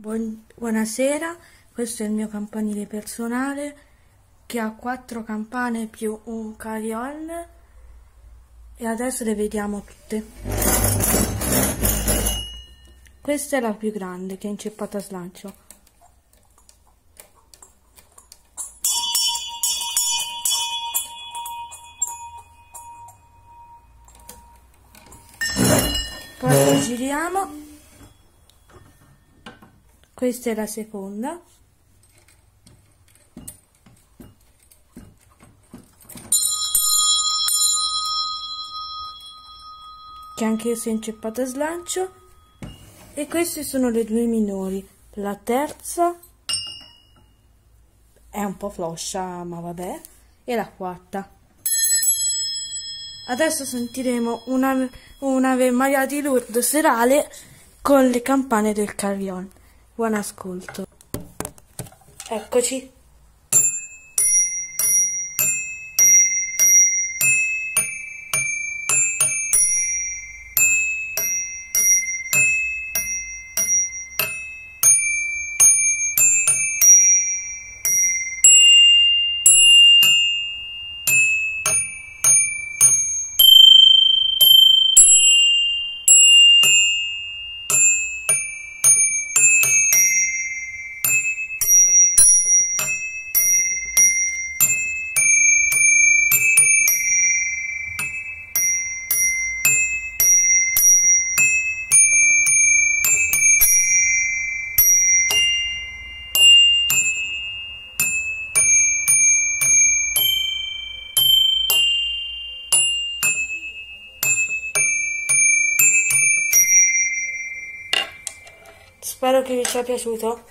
Buon- buonasera, questo è il mio campanile personale che ha quattro campane più un carillon e adesso le vediamo tutte. Questa è la più grande che è inceppata a slancio. Poi giriamo. Questa è la seconda. Che anche essa è inceppata a slancio. E queste sono le due minori. La terza è un po' floscia, ma vabbè. E la quarta. Adesso sentiremo una, una Maria di Lourdes serale con le campane del carillon. Buon ascolto. Eccoci. Spero che vi sia piaciuto.